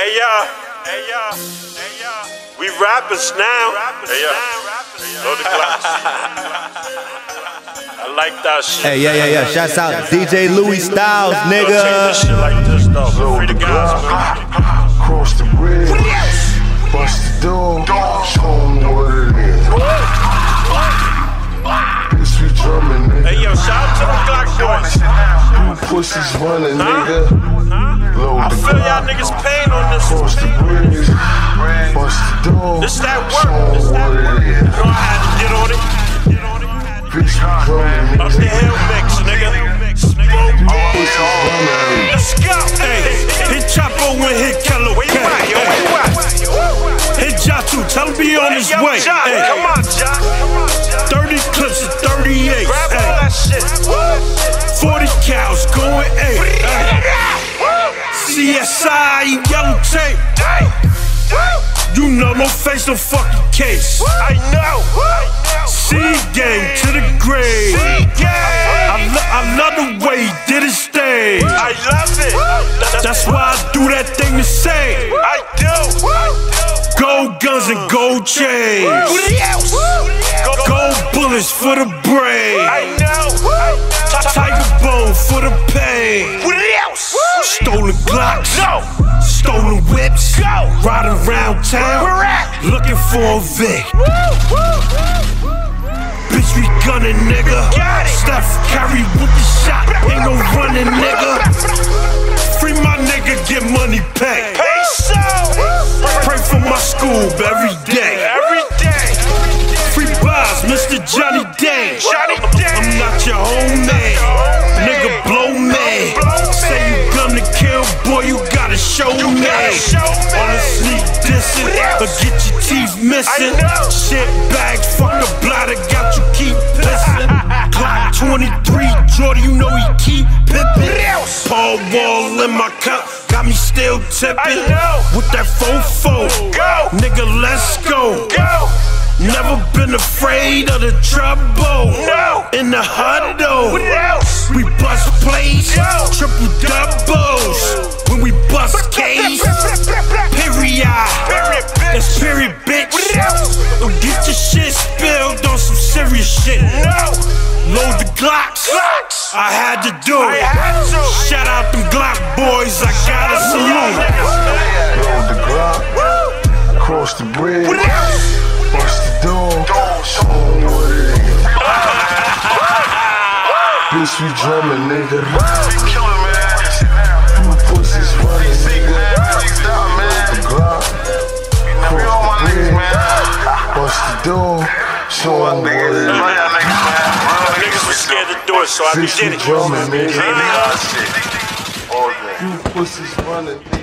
Hey y'all, hey y'all, hey y'all. We rappers now. Hey y'all. Load the Glocks. I like that shit. Hey, yeah, yeah, yeah. Shouts out DJ Louis Styles, Yo, take nigga. this shit like this though. Free the guys, man. Cross the bridge, bust the door, show 'em what it is. Bitch, we drumming, nigga. Hey yo, shout out to the Glock boys. You pussies running, nigga. Load I feel y'all niggas pain on this. cross the bridge, bust the door, This that show work. 'em This that work. You know I had to get on it. Get on it. Bitch, we drumming, Up the nigga. hill mix, nigga. Pussies running, nigga. Let's go. Hey, hit Chapo and hit Kello. Where you at? Yo, where you at? Hit Jatu. Tell him be on his way. Hey, CSI yellow tape. You know no face, no fucking case. I know. C gang to the grave. I, lo- I love the way he did his thing. I love it. That's why I do that thing to say. I do. Gold guns and gold chains. Gold bullets for the brain. I know. Stolen Glocks. Stolen whips. Riding around town. Looking for a Vic. Bitch, we gunning, nigga. Steph Curry with the shot. Ain't no running, nigga. Free my nigga, get money paid. Or get your teeth missing. Shit bags, fuck the bladder, got you keep pissing. Glock 23, Jordy, you know he keep pippin'. Paul Wall in my cup, got me still tipping. With that fofo, nigga, let's go. Never been afraid of the trouble. In the huddle, we bust plays, triple doubles. When we bust case, period. That's period, bitch. Don't get your shit spilled on some serious shit. Load the Glocks. I had to do it. Shout out them Glock boys. I gotta salute. Load the Glock, cross the bridge, bust the door, show 'em what it is. Bitch, we drumming, nigga. Bust the door, show 'em what it is. Niggas was scared to do it, so I Bitch, did we it. drumming, nigga. Uh, You pussies running, nigga.